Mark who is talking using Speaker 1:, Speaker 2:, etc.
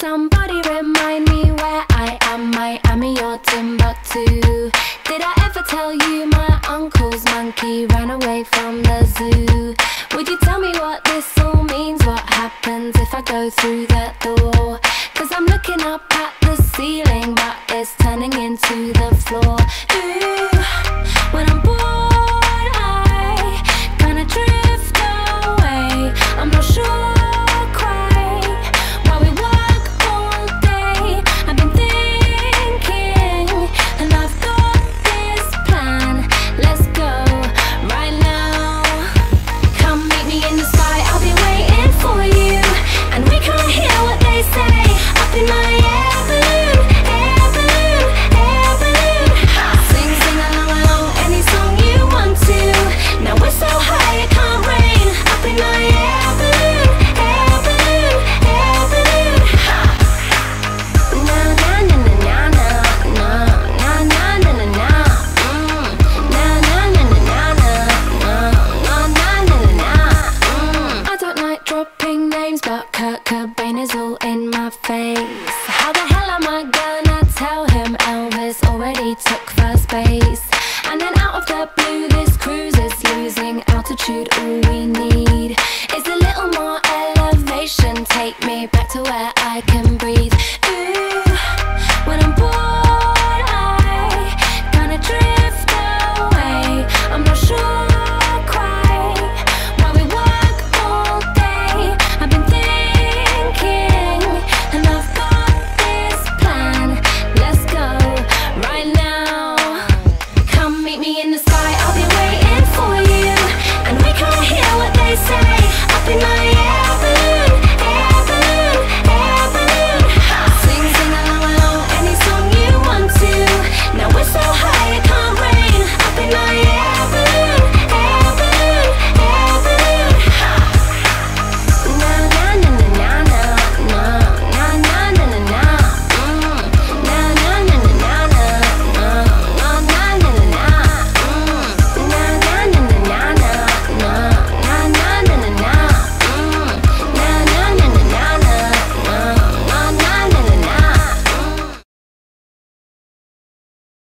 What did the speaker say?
Speaker 1: Somebody remind me where I am, Miami or Timbuktu Did I ever tell you my uncle's monkey ran away from the zoo? Would you tell me what this all means, what happens if I go through that door? Cause I'm looking up at the ceiling, but it's turning into the floor But Kurt Cobain is all in my face.